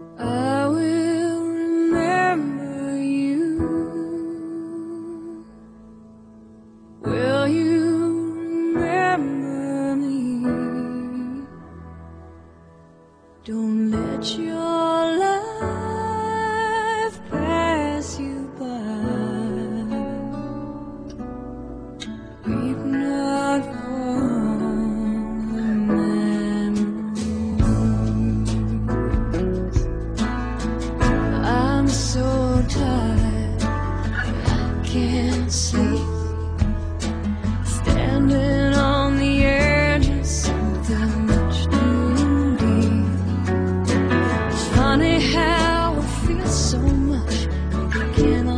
I will remember you. Will you remember me? Don't let your life pass you by. We've so tired, I can't sleep. Standing on the edge of something much too deep. It's funny how I feel so much, I cannot.